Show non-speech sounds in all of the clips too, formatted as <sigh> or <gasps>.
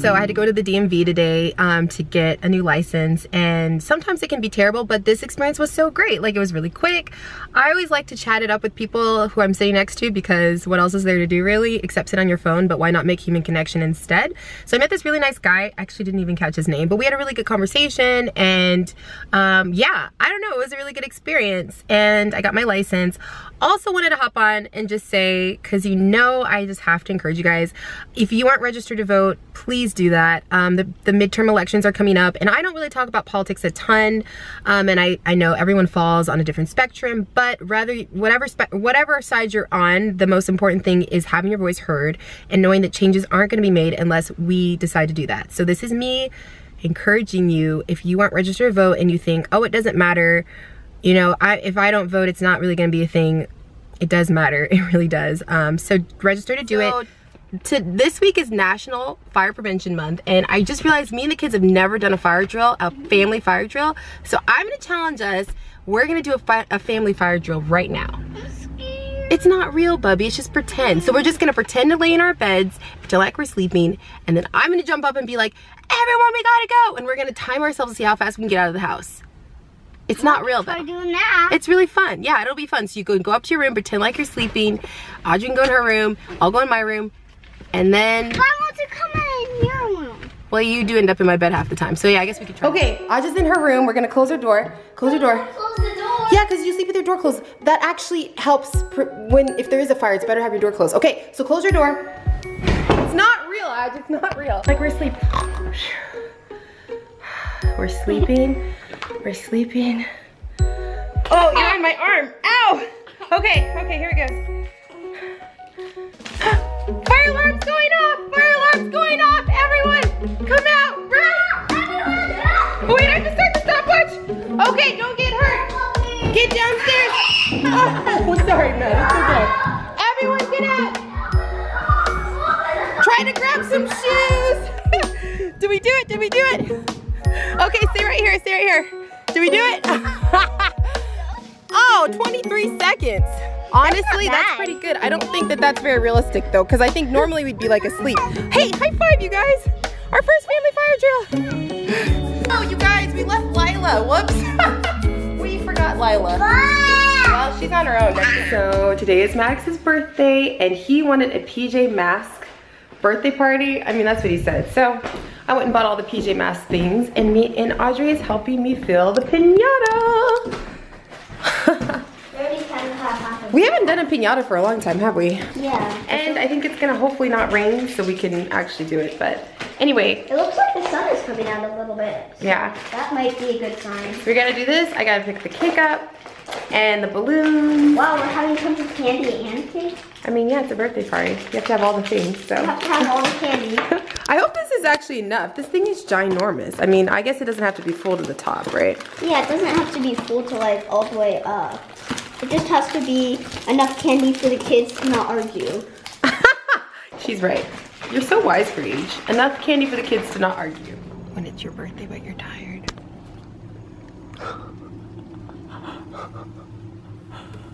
So I had to go to the DMV today um, to get a new license and sometimes it can be terrible, but this experience was so great. Like it was really quick. I always like to chat it up with people who I'm sitting next to because what else is there to do really except sit on your phone, but why not make human connection instead? So I met this really nice guy. I actually didn't even catch his name, but we had a really good conversation and um, yeah, I don't know, it was a really good experience and I got my license. Also wanted to hop on and just say, cause you know I just have to encourage you guys, if you aren't registered to vote, please do that. Um, the, the midterm elections are coming up and I don't really talk about politics a ton. Um, and I, I know everyone falls on a different spectrum, but rather whatever, whatever side you're on, the most important thing is having your voice heard and knowing that changes aren't gonna be made unless we decide to do that. So this is me encouraging you, if you aren't registered to vote and you think, oh, it doesn't matter, you know, I, if I don't vote, it's not really gonna be a thing. It does matter, <laughs> it really does. Um, so register to do so, it. To, this week is National Fire Prevention Month and I just realized me and the kids have never done a fire drill, a family fire drill. So I'm gonna challenge us. We're gonna do a, a family fire drill right now. It's not real, Bubby, it's just pretend. So we're just gonna pretend to lay in our beds, pretend like we're sleeping, and then I'm gonna jump up and be like, everyone, we gotta go! And we're gonna time ourselves to see how fast we can get out of the house. It's not real though. It's really fun. Yeah, it'll be fun. So you can go up to your room, pretend like you're sleeping. Audrey can go in her room. I'll go in my room. And then... But I want to come in your room. Well, you do end up in my bed half the time. So yeah, I guess we could try. Okay, Audrey's in her room. We're gonna close her door. Close your door. Close the door. Yeah, because you sleep with your door closed. That actually helps when, if there is a fire, it's better to have your door closed. Okay, so close your door. It's not real, Audrey. It's not real. Like we're asleep. <sighs> We're sleeping. We're sleeping. Oh, you're on my arm. Ow! Okay, okay, here it goes. Fire alarm's going off! Fire alarm's going off! Everyone, come out! Run! Wait, I have the stopwatch. Okay, don't get hurt. Get downstairs. <laughs> Sorry, man. It's okay. Everyone, get out. Try to grab some shoes. <laughs> Did we do it? Did we do it? Okay, stay right here. Stay right here. Did we do it? <laughs> Oh, 23 seconds. Honestly, that's, that's, pretty good. I don't think that that's very realistic though, because I think normally we'd be like asleep. Hey, high five, you guys. Our first family fire drill. <gasps> Oh, you guys, we left Lila. Whoops. <laughs> we forgot Lila. Well, she's on her own. So today is Max's birthday, and he wanted a PJ Mask birthday party. I mean, that's what he said. So I went and bought all the PJ Mask things, and me and Audrey is helping me fill the pinata. We haven't done a pinata for a long time, have we? Yeah. And I think it's gonna hopefully not rain so we can actually do it. But anyway. It looks like the sun is coming out a little bit. So yeah. That might be a good sign. we're gonna do this. I gotta pick the cake up and the balloons. Wow, we're having tons of candy and cake. I mean, yeah, it's a birthday party. You have to have all the things, so. You have to have all the candy. <laughs> I hope this is actually enough. This thing is ginormous. I mean, I guess it doesn't have to be full to the top, right? Yeah, it doesn't have to be full to like all the way up. It just has to be enough candy for the kids to not argue. <laughs> She's right. You're so wise for age. Enough candy for the kids to not argue. When it's your birthday but you're tired. <gasps> <laughs>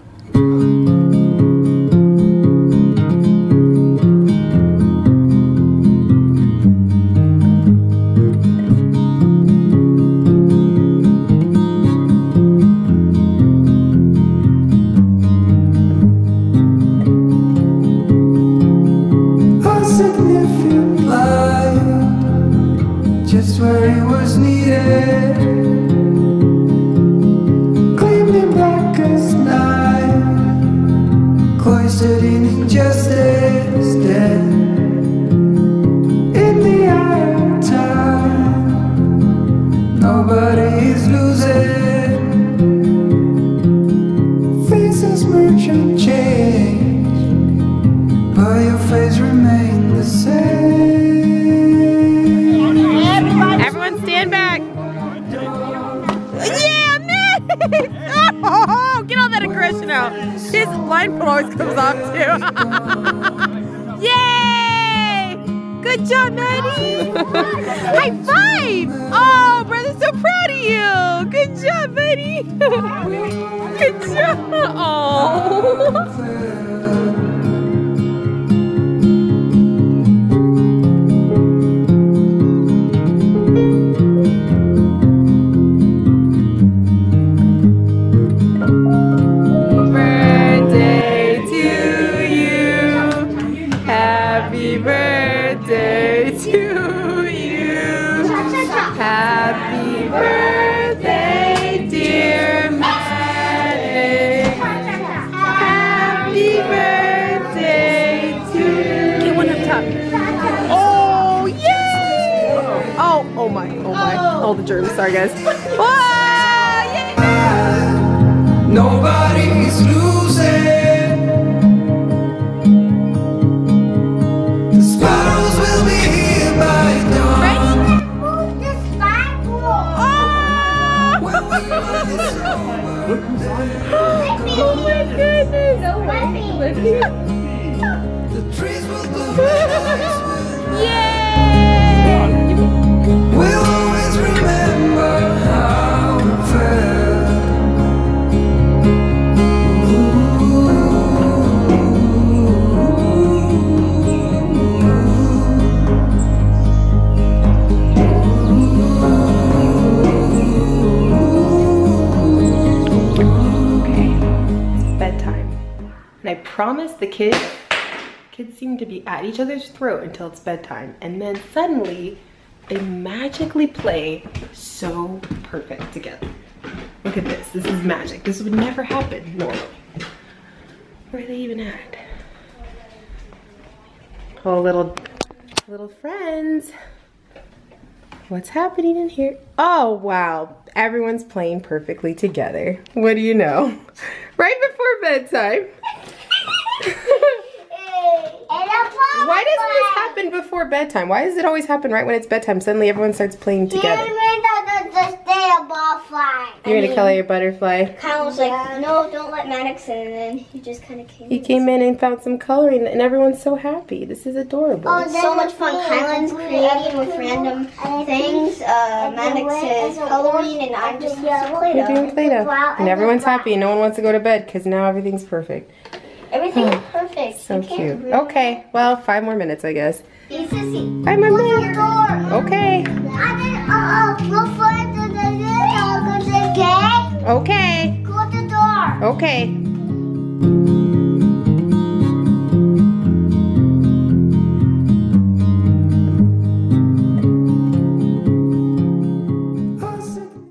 sitting in dead in the eye of time. Nobody is losing. Faces change, but your face the same. Everyone stand back. Yeah, man! <laughs> you know, his line always comes off too. <laughs> Yay! Good job, Maddie! <laughs> High five! Oh, brother's so proud of you! Good job, Maddie! <laughs> Good job! Oh! All the germs. Sorry, guys. Whoa! Nobody's losing. The sparrows will be here by dawn. Who's the sparkle? When we run this over, Oh my goodness! the trees will bloom and eyes will Yay! Promise the kids, kids seem to be at each other's throat until it's bedtime. And then suddenly they magically play so perfect together. Look at this, this is magic. This would never happen normally. Where are they even at? Oh, little, little friends. What's happening in here? Oh, wow. Everyone's playing perfectly together. What do you know? <laughs> Right before bedtime. Why doesn't this happen before bedtime? Why does it always happen right when it's bedtime? Suddenly everyone starts playing together. You're gonna color your butterfly. Kyle was like, no, don't let Maddox in, and then he just kind of came. He came in and found some coloring and everyone's so happy. This is adorable. Oh, it's so much fun. Kylan's creating with random things. Uh, Maddox is coloring, and I'm just We're doing Play-Doh. And everyone's happy no one wants to go to bed because now everything's perfect. Everything is perfect. So cute. Okay, well, five more minutes, I guess. Hey, Sissy. Five more minutes. door. Okay. Uh, the, Okay. Close the door. Okay.